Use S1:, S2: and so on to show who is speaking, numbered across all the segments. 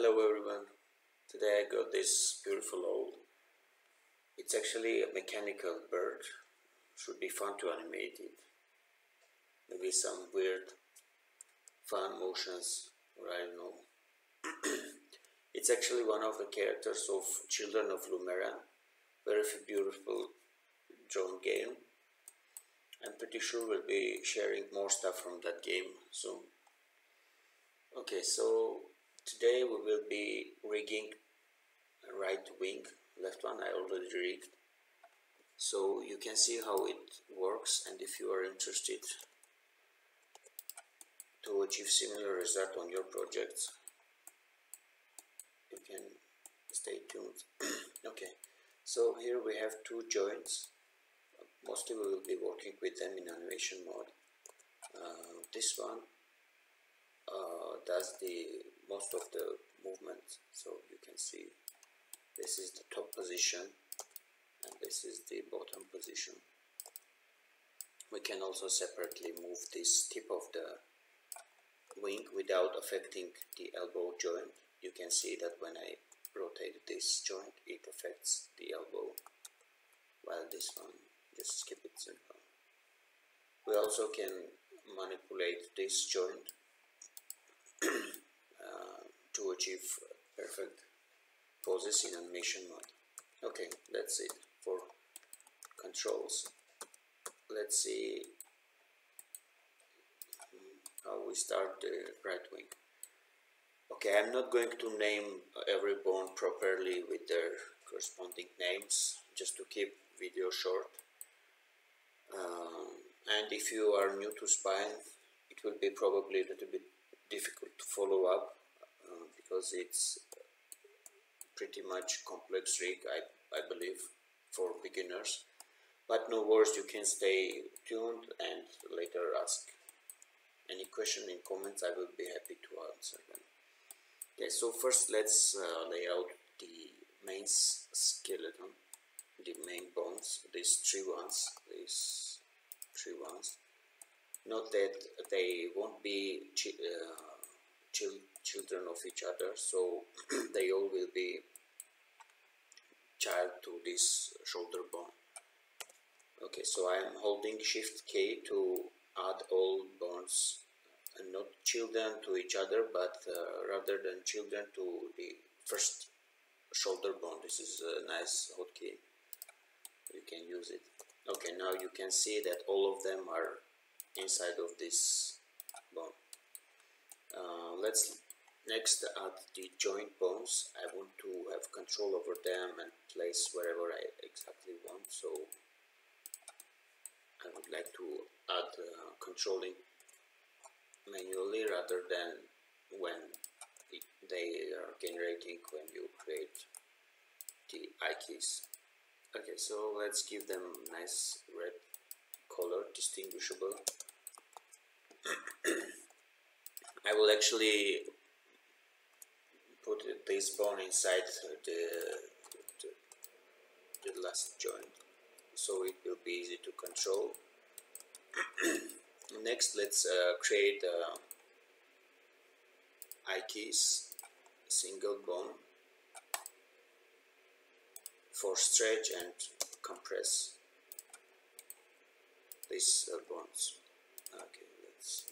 S1: Hello everyone. Today I got this beautiful owl. It's actually a mechanical bird. Should be fun to animate it. Maybe some weird fun motions or I don't know. it's actually one of the characters of Children of Lumeria. Very beautiful drawn game. I'm pretty sure we'll be sharing more stuff from that game soon. Okay, so today we will be rigging right wing, left one I already rigged. So you can see how it works and if you are interested to achieve similar result on your projects, you can stay tuned. okay, so here we have two joints mostly we will be working with them in animation mode uh, this one uh, does the most of the movement so you can see this is the top position and this is the bottom position. We can also separately move this tip of the wing without affecting the elbow joint. You can see that when I rotate this joint it affects the elbow while this one just skip it simple. We also can manipulate this joint to achieve perfect poses in animation mode. Okay that's it for controls. Let's see how we start the right wing. Okay I'm not going to name every bone properly with their corresponding names just to keep video short. Um, and if you are new to spine it will be probably a little bit difficult to follow up because it's pretty much complex rig I, I believe for beginners. But no worries you can stay tuned and later ask any question in comments I will be happy to answer them. Okay so first let's uh, lay out the main skeleton the main bones these three ones these three ones. Not that they won't be ch uh, chil children of each other so they all will be child to this shoulder bone. Okay so I am holding shift K to add all bones and not children to each other but uh, rather than children to the first shoulder bone. This is a nice hotkey. You can use it. Okay now you can see that all of them are inside of this bone. Uh, let's next add the joint bones. I want to have control over them and place wherever I exactly want so I would like to add uh, controlling manually rather than when they are generating when you create the IKs. Okay so let's give them nice red color distinguishable. I will actually put this bone inside the, the, the last joint so it will be easy to control. Next let's uh, create uh, IKs single bone for stretch and compress these uh, bones okay let's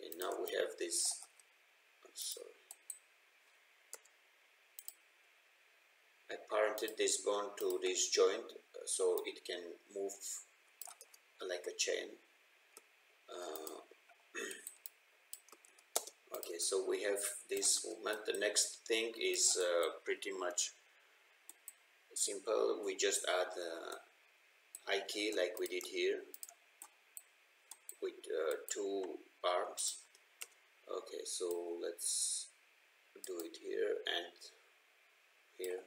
S1: and now we have this. I'm sorry. I parented this bone to this joint uh, so it can move like a chain. Uh, okay so we have this movement. The next thing is uh, pretty much simple. We just add uh, IK like we did here with uh, two arms okay so let's do it here and here.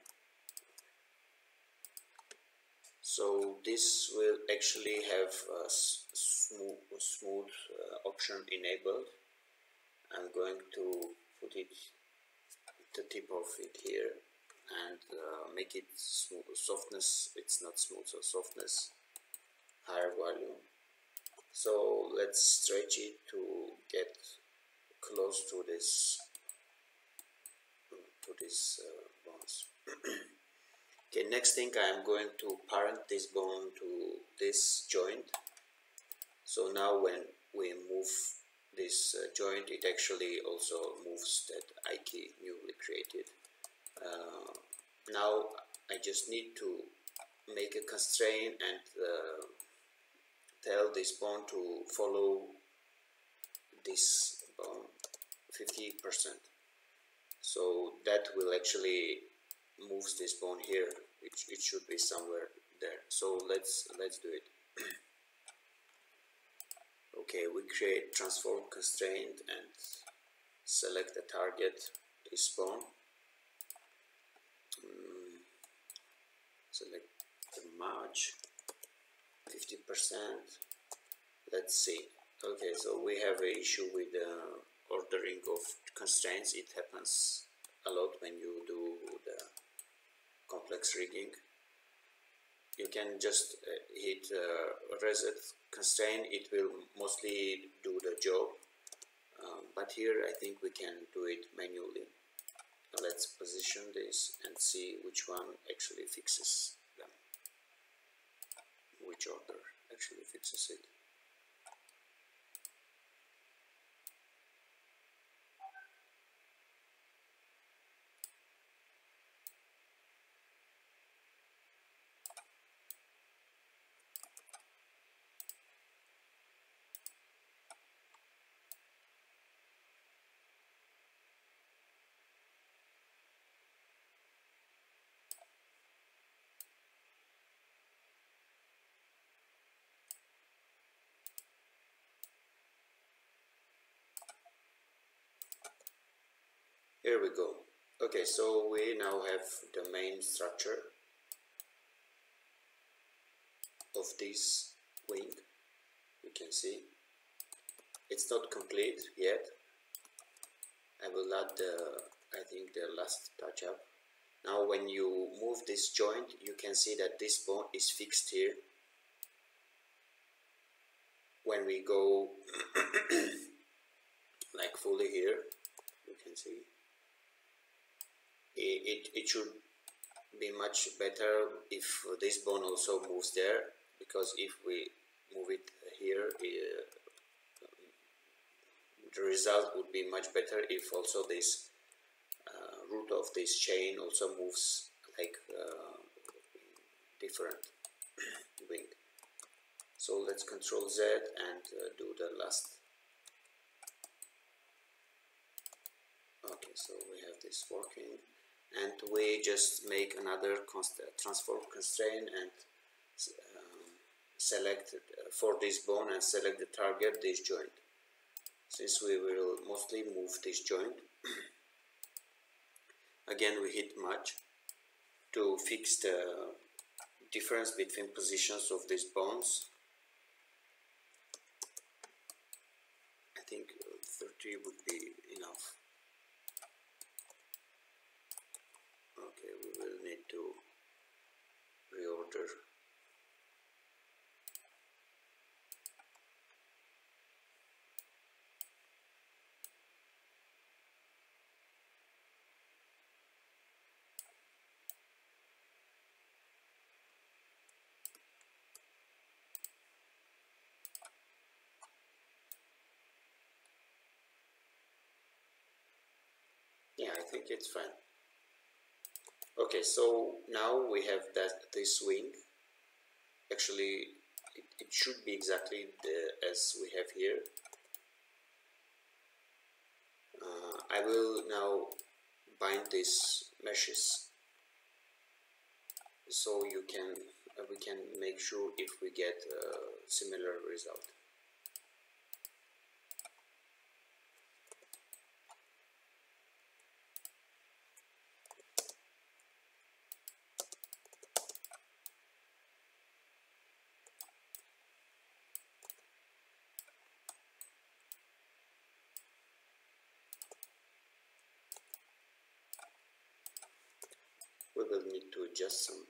S1: So this will actually have a smooth, smooth uh, option enabled. I'm going to put it the tip of it here and uh, make it smooth softness it's not smooth so softness higher volume. So let's stretch it to get close to this to this uh, okay, next thing I am going to parent this bone to this joint. So now when we move this uh, joint, it actually also moves that I newly created. Uh, now I just need to make a constraint and uh, tell this bone to follow this bone 50% so that will actually move this bone here which it should be somewhere there. So let's let's do it. Okay we create transform constraint and select the target this bone. Mm, select the merge 50% let's see. Okay so we have an issue with the ordering of constraints it happens a lot when you do the complex rigging. You can just uh, hit uh, reset constraint it will mostly do the job. Um, but here I think we can do it manually. Let's position this and see which one actually fixes them. Which order actually fixes it Here we go. Okay, so we now have the main structure of this wing. You can see it's not complete yet. I will add the, I think the last touch up. Now when you move this joint, you can see that this bone is fixed here. When we go like fully here, you can see it, it should be much better if this bone also moves there because if we move it here uh, the result would be much better if also this uh, root of this chain also moves like uh, different wing. So let's control Z and uh, do the last. Okay so we have this working and we just make another const transform constraint and um, select uh, for this bone and select the target this joint. Since we will mostly move this joint again we hit match to fix the difference between positions of these bones. I think 30 would be enough okay we will need to reorder Yeah, I think it's fine. Okay, so now we have that this wing. Actually, it, it should be exactly the, as we have here. Uh, I will now bind these meshes so you can uh, we can make sure if we get a similar result. Will need to adjust some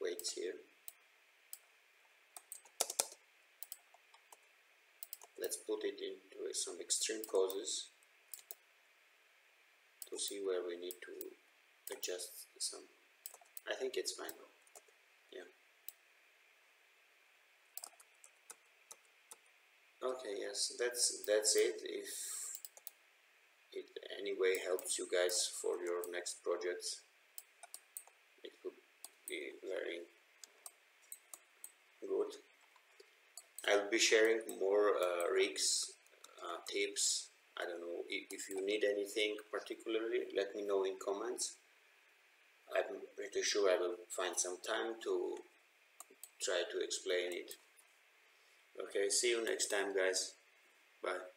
S1: weights here. Let's put it into some extreme causes to see where we need to adjust some. I think it's fine though. yeah. Okay yes that's that's it. If anyway helps you guys for your next projects? It would be very good. I'll be sharing more uh, rigs uh, tips. I don't know. If, if you need anything particularly let me know in comments. I'm pretty sure I will find some time to try to explain it. Okay see you next time guys. Bye